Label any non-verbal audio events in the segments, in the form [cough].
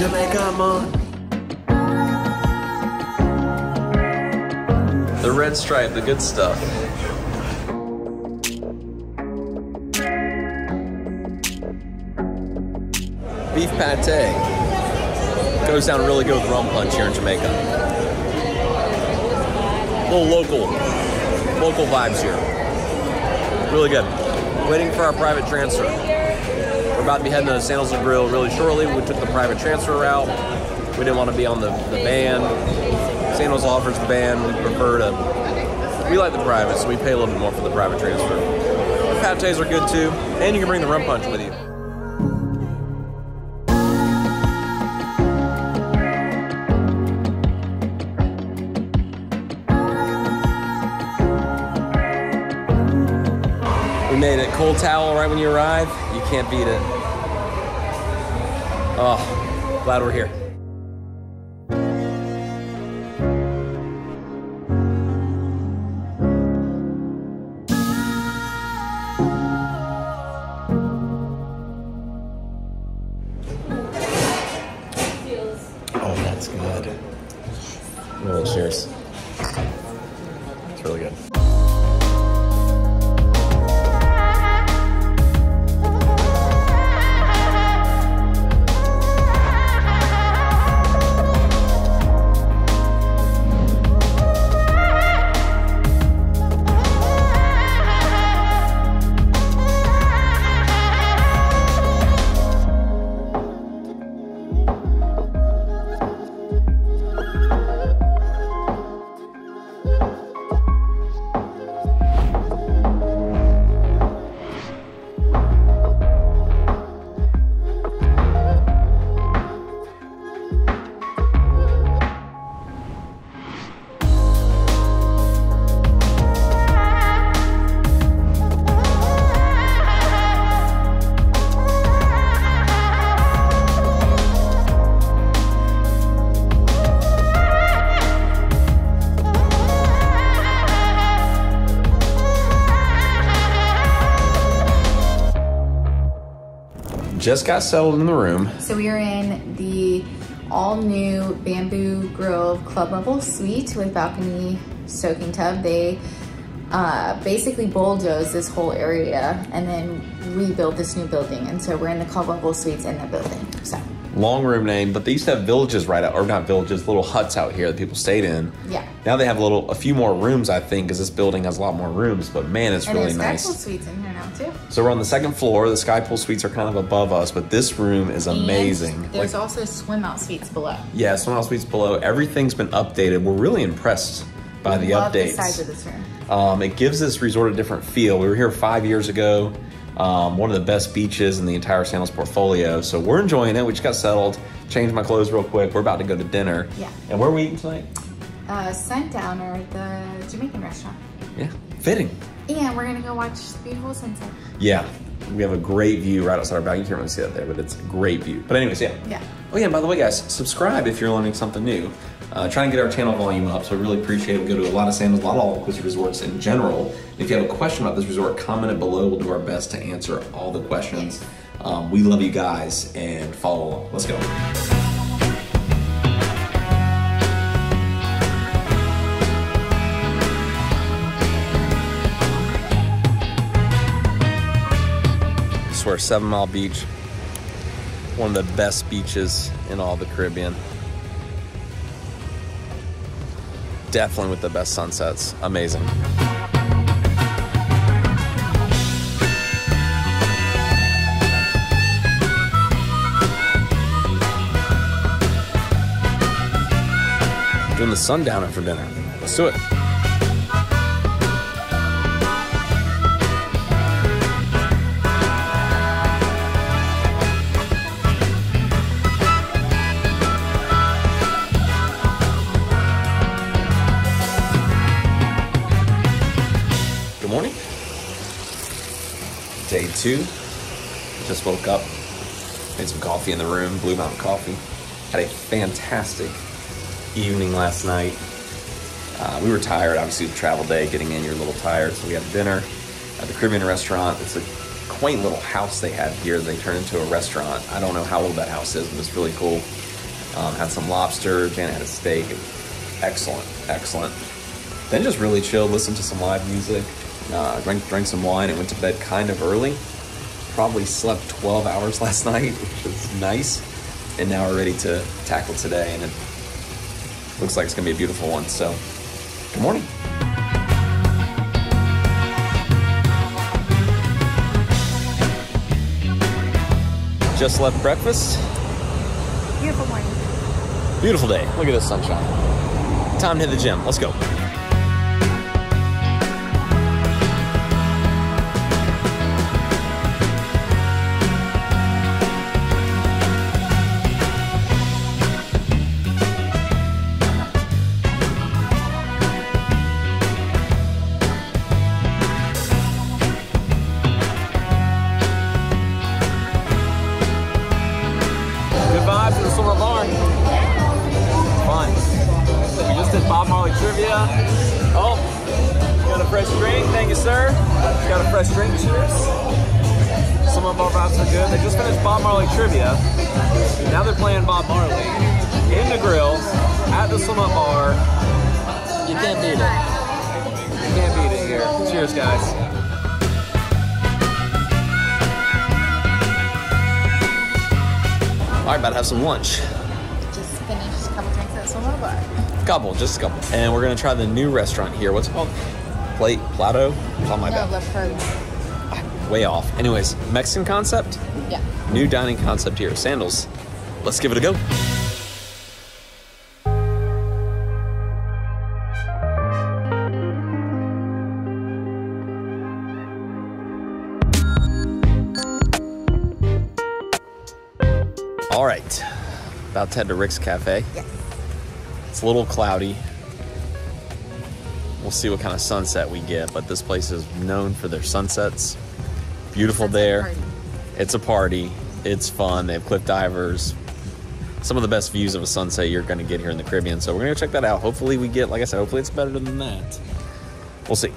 made it. Jamaica, man. The red stripe, the good stuff. Beef pate goes down really good with rum punch here in Jamaica. little local, local vibes here. Really good. Waiting for our private transfer. We're about to be heading to Sandals Negril really shortly. We took the private transfer route. We didn't want to be on the, the van. Sandals offers the van. We prefer to, we like the private, so we pay a little bit more for the private transfer. The pates are good too, and you can bring the rum punch with you. We made it. Cold towel right when you arrive. Can't beat it. Oh, glad we're here. Just got settled in the room. So we are in the all new Bamboo Grove Club Level Suite with balcony soaking tub. They uh, basically bulldozed this whole area and then rebuilt this new building. And so we're in the Club Level Suites in the building. So Long room name, but they used to have villages right out, or not villages, little huts out here that people stayed in. yeah. Now they have a little, a few more rooms, I think, because this building has a lot more rooms. But man, it's And really there's nice. Skypool Suites in here now too. So we're on the second floor. The sky pool suites are kind of above us, but this room is amazing. And Like, there's also swim out suites below. yeah, someone else suites below. Everything's been updated. We're really impressed by the Love updates. the size of this room. Um, it gives this resort a different feel. We were here five years ago. Um, one of the best beaches in the entire Sandals portfolio. So we're enjoying it. We just got settled. Changed my clothes real quick. We're about to go to dinner. Yeah. And where are we eating tonight? Uh, Sundowner, the Jamaican restaurant. Yeah. Fitting. And we're gonna go watch the beautiful sunset. Yeah. We have a great view right outside our back. You can't really see that there, but it's a great view. But anyways, yeah. Yeah. Oh yeah, by the way, guys, subscribe if you're learning something new. Uh, try and get our channel volume up, so I really appreciate it. We go to a lot of Sam's, a lot of all-inclusive resorts in general. If you have a question about this resort, comment it below. We'll do our best to answer all the questions. Um, we love you guys, and follow along. Let's go. Seven Mile Beach, one of the best beaches in all the Caribbean. Definitely with the best sunsets. Amazing. Doing the sundowner for dinner. Let's do it. Two. Just woke up. Made some coffee in the room, Blue Mountain Coffee. Had a fantastic evening last night. Uh, we were tired, obviously, the travel day, getting in, you're a little tired. So we had dinner at the Caribbean restaurant. It's a quaint little house they had here they turned into a restaurant. I don't know how old that house is, but it's really cool. Um, had some lobster. Janet had a steak. Excellent, excellent. Then just really chilled, listened to some live music, uh, drank drank some wine, and went to bed kind of early. Probably slept 12 hours [laughs] last night, which is nice. And now we're ready to tackle today, and it looks like it's gonna be a beautiful one. So, good morning. Just left breakfast. Beautiful morning. Beautiful day. Look at this sunshine. Time to hit the gym. Let's go. Trivia. Now they're playing Bob Marley in the grill at the Summit Bar. You can't beat it. You can't beat it here. Cheers, guys. All right, about to have some lunch. Just finished a couple drinks at Solo Bar. Couple, just a couple. And we're gonna try the new restaurant here. What's it called? Plate Plato? Something like No, that. Way off. Anyways, Mexican concept, Yeah. new dining concept here. Sandals. Let's give it a go. All right, about to head to Rick's Cafe. Yes. It's a little cloudy. We'll see what kind of sunset we get, but this place is known for their sunsets. Beautiful there. It's a party. It's fun. They have cliff divers. Some of the best views of a sunset you're going to get here in the Caribbean. So we're going to go check that out. Hopefully we get, like I said, hopefully it's better than that. We'll see.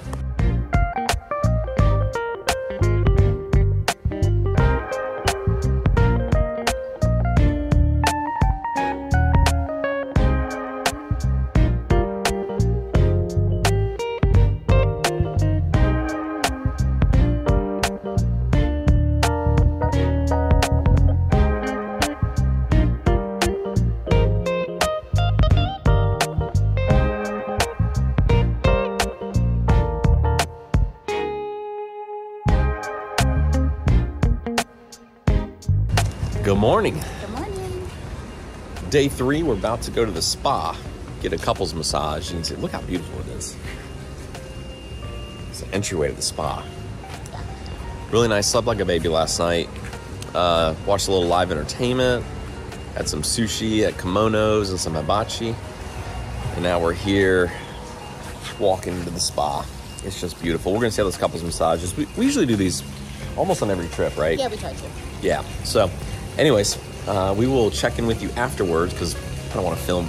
Good morning. Good morning. Day three, we're about to go to the spa, get a couples massage. You can see, look how beautiful it is. It's the entryway to the spa. Really nice. Slept like a baby last night. Uh, watched a little live entertainment. Had some sushi at Kimonos and some hibachi. And now we're here walking into the spa. It's just beautiful. We're gonna see how this couples massages. We, we usually do these almost on every trip, right? Yeah, we tried to. Yeah. So, anyways, uh, we will check in with you afterwards because I don't want to film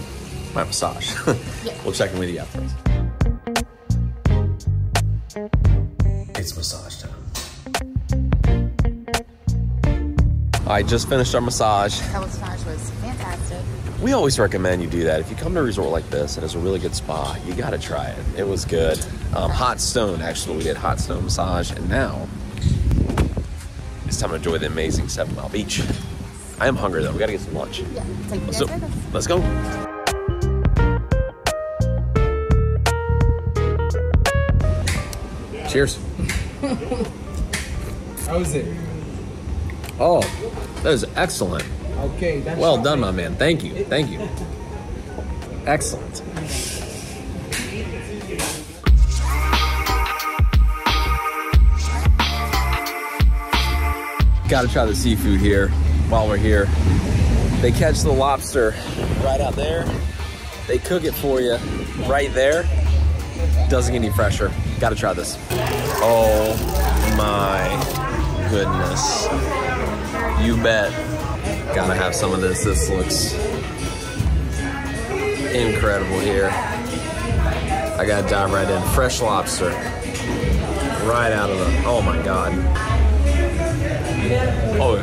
my massage. [laughs] Yeah. We'll check in with you afterwards. It's massage time. I just finished our massage. That massage was fantastic. We always recommend you do that. If you come to a resort like this and it's a really good spa, you got to try it. It was good. Um, hot stone, actually, we did hot stone massage, and now it's time to enjoy the amazing Seven Mile Beach. I am hungry though. We got to get some lunch. Yeah. Take So let's go. Cheers. [laughs] How's it? Oh, that is excellent. Okay, that's Well done, my man. Thank you. Thank you. Excellent. Got to try the seafood here while we're here. They catch the lobster right out there. They cook it for you right there. Doesn't get any fresher. Got to try this. Oh my goodness. You bet. Gotta have some of this. This looks incredible here. I gotta dive right in. Fresh lobster. Right out of the, oh my God. Oh,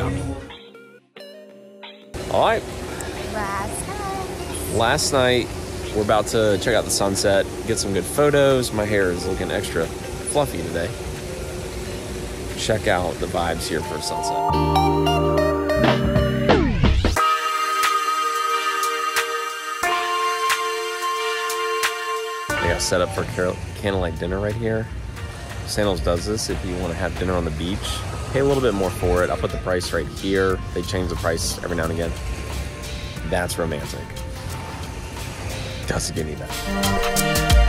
All right. Last night. Last night, we're about to check out the sunset, get some good photos. My hair is looking extra fluffy today. Check out the vibes here for sunset. I got set up for candlelight dinner right here. Sandals does this if you want to have dinner on the beach. Pay a little bit more for it. I'll put the price right here. They change the price every now and again. That's romantic. Doesn't get any better.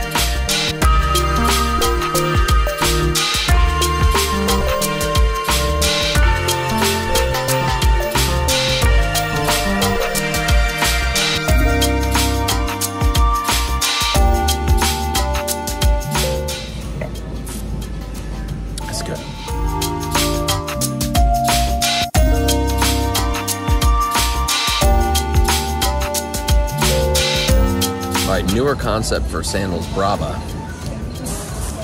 Newer concept for Sandals Brava.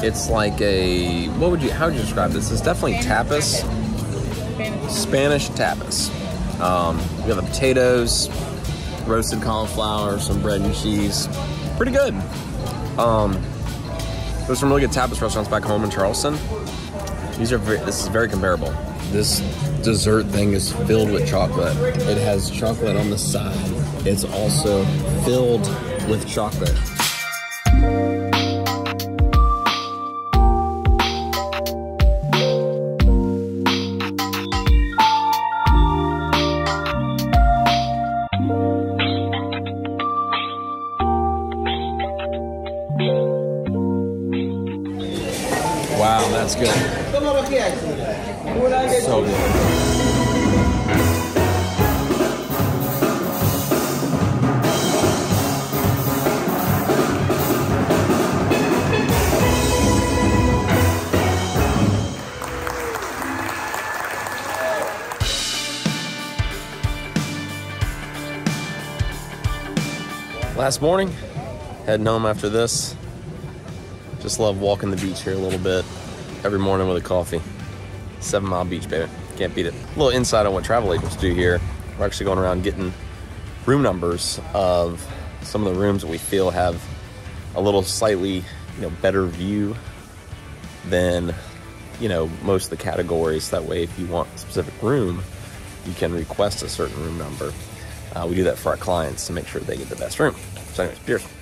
It's like a what would you how would you describe this? It's definitely tapas, Spanish tapas. Um, we have the potatoes, roasted cauliflower, some bread and cheese. Pretty good. Um, there's some really good tapas restaurants back home in Charleston. These are very, this is very comparable. This dessert thing is filled with chocolate. It has chocolate on the side. It's also filled with chocolate. Wow, that's good. So good. Last morning, heading home after this. Just love walking the beach here a little bit every morning with a coffee. Seven Mile Beach, baby. Can't beat it. A little insight on what travel agents do here. We're actually going around getting room numbers of some of the rooms that we feel have a little slightly, you know, better view than, you know, most of the categories. That way, if you want a specific room, you can request a certain room number. Uh, we do that for our clients to make sure they get the best room. So, anyways, cheers.